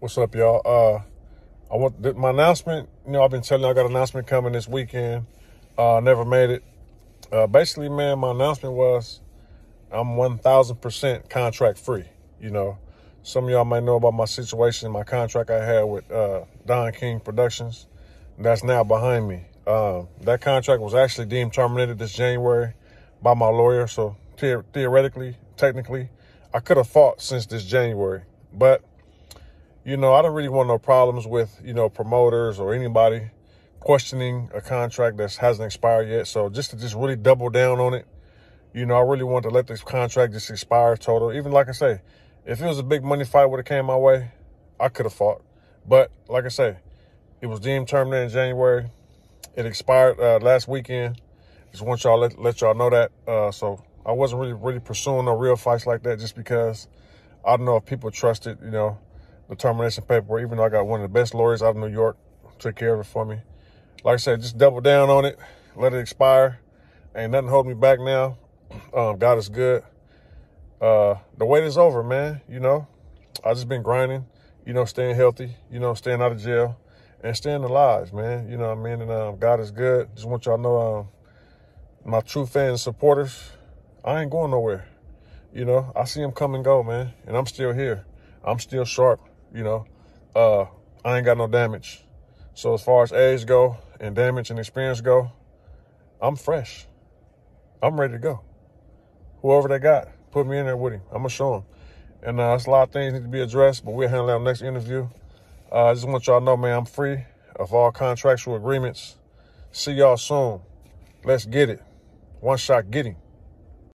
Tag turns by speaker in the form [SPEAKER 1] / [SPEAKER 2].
[SPEAKER 1] What's up, y'all? Uh, I want th- my announcement. You know, I've been telling you I got an announcement coming this weekend. Uh, never made it. Uh, basically, man, my announcement was I'm 1,000% contract free. You know, some of y'all might know about my situation, my contract I had with uh, Don King Productions. That's now behind me. Uh, that contract was actually deemed terminated this January by my lawyer. So the- theoretically, technically, I could have fought since this January. But, you know, I don't really want no problems with, you know, promoters or anybody questioning a contract that hasn't expired yet. So just to just really double down on it, you know, I really want to let this contract just expire total. Even like I say, if it was a big money fight would have came my way, I could have fought. But like I say, it was deemed terminated in January. It expired uh, last weekend. Just want y'all let, let y'all know that. Uh, so I wasn't really really pursuing no real fights like that just because I don't know if people trusted, you know, the termination paperwork, even though I got one of the best lawyers out of New York, took care of it for me. Like I said, just double down on it, let it expire. Ain't nothing holding me back now. Um, God is good. Uh, the wait is over, man. You know, I just been grinding, you know, staying healthy, you know, staying out of jail and staying alive, man. You know what I mean? And um, God is good. Just want y'all to know, um, my true fans and supporters, I ain't going nowhere. You know, I see them come and go, man, and I'm still here. I'm still sharp. You know, uh, I ain't got no damage. So as far as age go and damage and experience go, I'm fresh. I'm ready to go. Whoever they got, put me in there with him. I'm gonna show him. And uh, there's a lot of things need to be addressed, but we'll handle that next interview. Uh, I just want y'all to know, man, I'm free of all contractual agreements. See y'all soon. Let's get it. One shot, get him.